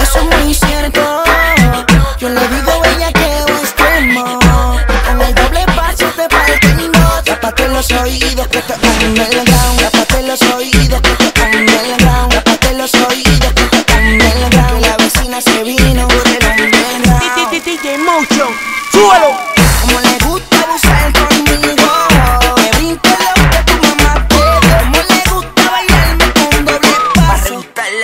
Eso es muy cierto. Yo le digo ella que extremo. Con el doble paso te dos. Tápate los oídos que te pongo el ground. Tápate los oídos que te pongo el ground. Tápate los oídos que te pongo el ground. Que la vecina se vino por el underground. DJ Motion, súbelo.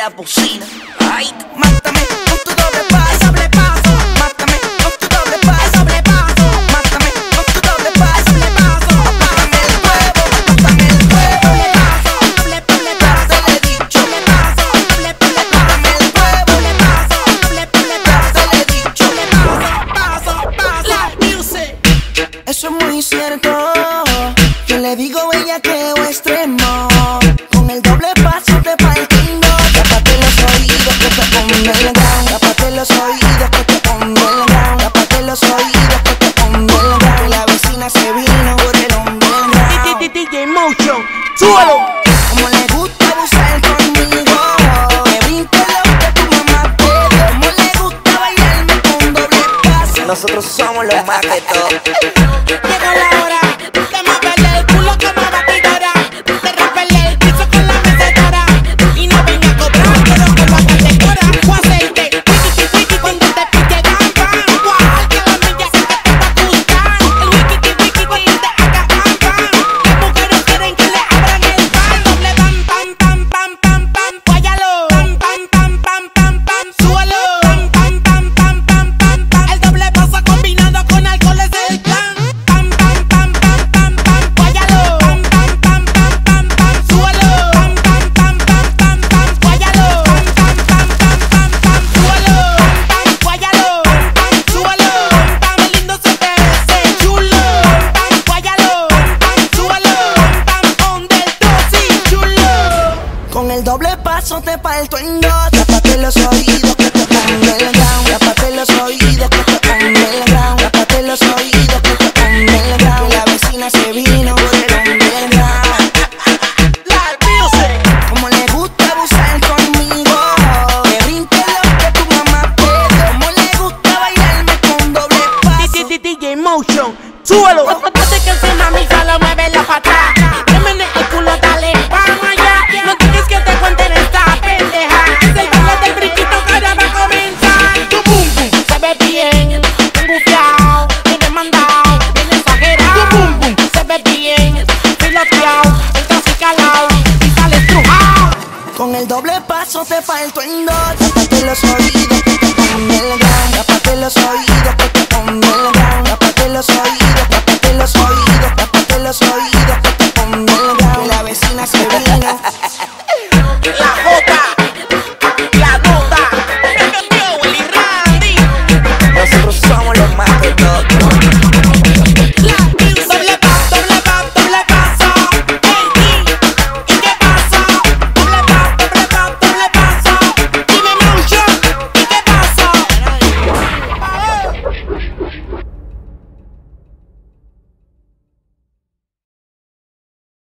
La bocina. Ay, mátame con tu doble paso, doble paso. Mátame con tu doble paso, doble paso. Mátame con tu doble paso, doble paso. Apágame el huevo, apágame el huevo. Doble paso, doble doble paso, le he dicho. Doble paso, doble doble apágame el huevo. Doble paso, doble doble paso, le he dicho. Doble paso, paso, paso. music. Eso es muy cierto. Yo le digo ella que extremo. Underground. DJ Motion, súbelo. Como le gusta abusar conmigo. Que brinque lo que tu mamá pide. Como le gusta bailarme con doble paso. Nosotros somos los más que todo. Llegó la hora paso te parto en dos. Tápate los oídos que te pongo el ground. Tápate los oídos que te pongo el ground. Tápate los oídos que el ground. La vecina se vino por el underground. Como le gusta abusar conmigo. Que brinque lo que tu mamá. Como le gusta bailarme con doble paso. DJ Motion, súbelo. Ponte que encima mi solo El doble paso te faltó en dos. Tápate los oídos que te pone el gran. Tápate los oídos que te pone el gran. Tápate los oídos, tápate los oídos, tápate los oídos que te pone el gran. Que la vecina se viene.